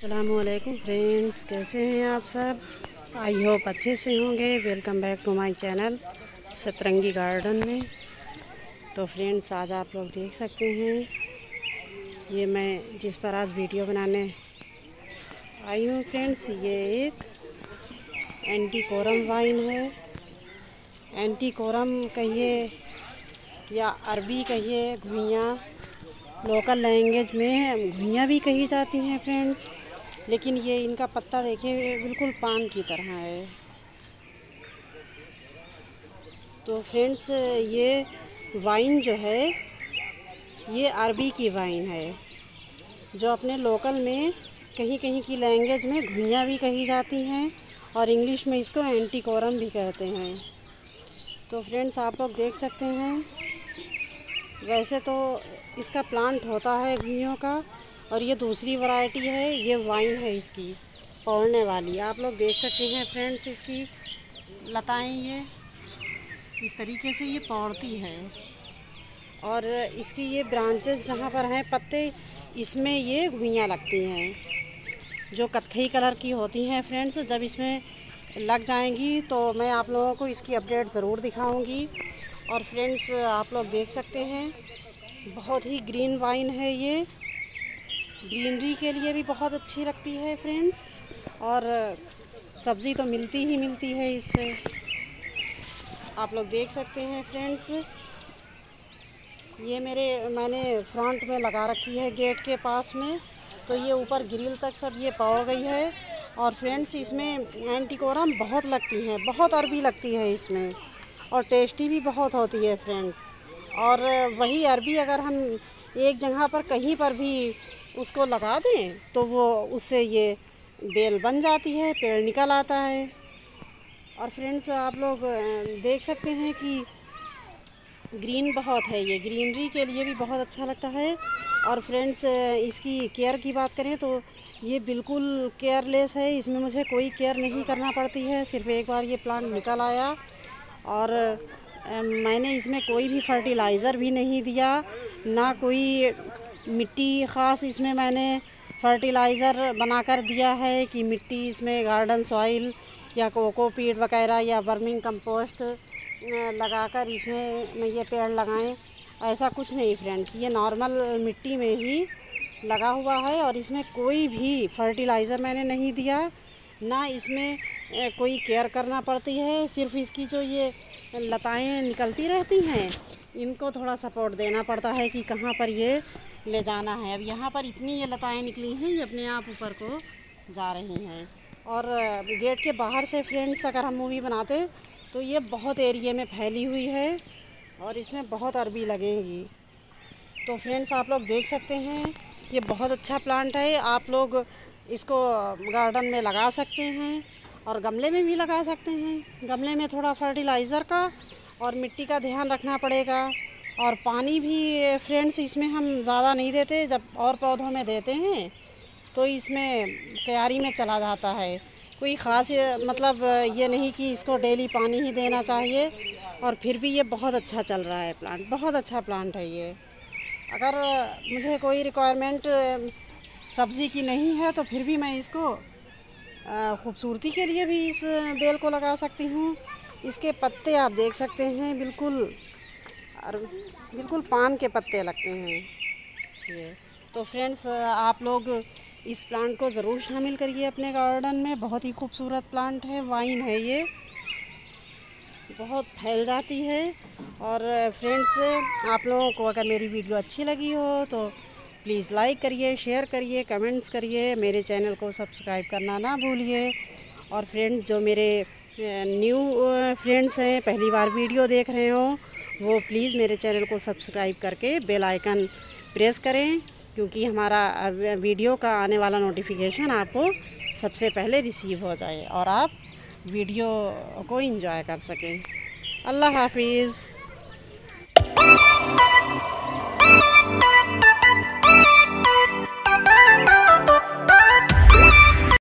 असलकुम फ्रेंड्स कैसे हैं आप सब? आई होप अच्छे से होंगे। Welcome back to my channel Satrangi garden में। तो फ्रेंड्स आज आप लोग देख सकते हैं, ये मैं जिस पर आज वीडियो बनाने आई हूँ फ्रेंड्स ये एक एंटी कोरम वाइन है। एंटी कोरम कहिए या अरबी कहिए, घुइयाँ लोकल लैंग्वेज में घुइयाँ भी कही जाती हैं फ्रेंड्स लेकिन ये इनका पत्ता देखिए बिल्कुल पान की तरह है। तो फ्रेंड्स, ये वाइन जो है, ये अरबी की वाइन है, जो अपने लोकल में कहीं कहीं की लैंग्वेज में घुइयाँ भी कही जाती हैं और इंग्लिश में इसको एंटीकोरम भी कहते हैं। तो फ्रेंड्स, आप लोग देख सकते हैं, वैसे तो इसका प्लांट होता है घुइयों का और ये दूसरी वैरायटी है, ये वाइन है इसकी पौड़ने वाली। आप लोग देख सकते हैं फ्रेंड्स इसकी लताएँ ये, इस तरीके से ये पौड़ती है। और इसकी ये ब्रांचेस जहाँ पर हैं, पत्ते, इसमें ये घुइयाँ लगती हैं, जो कत्थई कलर की होती हैं। फ्रेंड्स जब इसमें लग जाएँगी तो मैं आप लोगों को इसकी अपडेट ज़रूर दिखाऊँगी। और फ्रेंड्स आप लोग देख सकते हैं, बहुत ही ग्रीन वाइन है ये। ग्रीनरी के लिए भी बहुत अच्छी लगती है फ्रेंड्स और सब्ज़ी तो मिलती ही मिलती है इससे। आप लोग देख सकते हैं फ्रेंड्स ये मेरे, मैंने फ्रंट में लगा रखी है गेट के पास में। तो ये ऊपर ग्रिल तक सब ये पौ गई है। और फ्रेंड्स इसमें एंटीकोरम बहुत लगती हैं, बहुत अरबी लगती है इसमें। और टेस्टी भी बहुत होती है फ्रेंड्स और वही अरबी अगर हम एक जगह पर कहीं पर भी उसको लगा दें तो वो उससे ये बेल बन जाती है, पेड़ निकल आता है। और फ्रेंड्स, आप लोग देख सकते हैं कि ग्रीन बहुत है ये। ग्रीनरी के लिए भी बहुत अच्छा लगता है। और फ्रेंड्स इसकी केयर की बात करें तो ये बिल्कुल केयरलेस है। इसमें मुझे कोई केयर नहीं करना पड़ती है। सिर्फ़ एक बार ये प्लांट निकल आया। और मैंने इसमें कोई भी फर्टिलाइज़र भी नहीं दिया। ना कोई मिट्टी ख़ास इसमें मैंने फर्टिलाइज़र बनाकर दिया है कि मिट्टी इसमें गार्डन सॉइल या कोकोपीट वगैरह या बर्मिंग कंपोस्ट लगाकर इसमें ये पेड़ लगाएँ। ऐसा कुछ नहीं फ्रेंड्स ये नॉर्मल मिट्टी में ही लगा हुआ है और इसमें कोई भी फर्टिलाइज़र मैंने नहीं दिया। ना इसमें कोई केयर करना पड़ती है, सिर्फ़ इसकी जो ये लताएँ निकलती रहती हैं, इनको थोड़ा सपोर्ट देना पड़ता है कि कहाँ पर ये ले जाना है। अब यहाँ पर इतनी ये लताएँ निकली हैं, ये अपने आप ऊपर को जा रही हैं। और गेट के बाहर से फ्रेंड्स अगर हम मूवी बनाते तो ये बहुत एरिए में फैली हुई है और इसमें बहुत अरबी लगेंगी। तो फ्रेंड्स आप लोग देख सकते हैं, ये बहुत अच्छा प्लांट है। आप लोग इसको गार्डन में लगा सकते हैं और गमले में भी लगा सकते हैं। गमले में थोड़ा फर्टिलाइज़र का और मिट्टी का ध्यान रखना पड़ेगा। और पानी भी फ्रेंड्स इसमें हम ज़्यादा नहीं देते, जब और पौधों में देते हैं तो इसमें क्यारी में चला जाता है। कोई ख़ास मतलब ये नहीं कि इसको डेली पानी ही देना चाहिए, और फिर भी ये बहुत अच्छा चल रहा है प्लांट बहुत अच्छा प्लांट है ये। अगर मुझे कोई रिक्वायरमेंट सब्ज़ी की नहीं है तो फिर भी मैं इसको ख़ूबसूरती के लिए भी इस बेल को लगा सकती हूँ। इसके पत्ते आप देख सकते हैं, बिल्कुल और बिल्कुल पान के पत्ते लगते हैं। ये। तो फ्रेंड्स, आप लोग इस प्लांट को ज़रूर शामिल करिए अपने गार्डन में। बहुत ही खूबसूरत प्लांट है, वाइन है ये। बहुत फैल जाती है। और फ्रेंड्स, आप लोगों को अगर मेरी वीडियो अच्छी लगी हो तो प्लीज़ लाइक करिए, शेयर करिए, कमेंट्स करिए। मेरे चैनल को सब्सक्राइब करना ना भूलिए। और फ्रेंड्स, जो मेरे न्यू फ्रेंड्स हैं, पहली बार वीडियो देख रहे हो वो प्लीज़ मेरे चैनल को सब्सक्राइब करके बेल आइकन प्रेस करें, क्योंकि हमारा वीडियो का आने वाला नोटिफिकेशन आपको सबसे पहले रिसीव हो जाए और आप वीडियो को एंजॉय कर सकें। अल्लाह हाफिज़।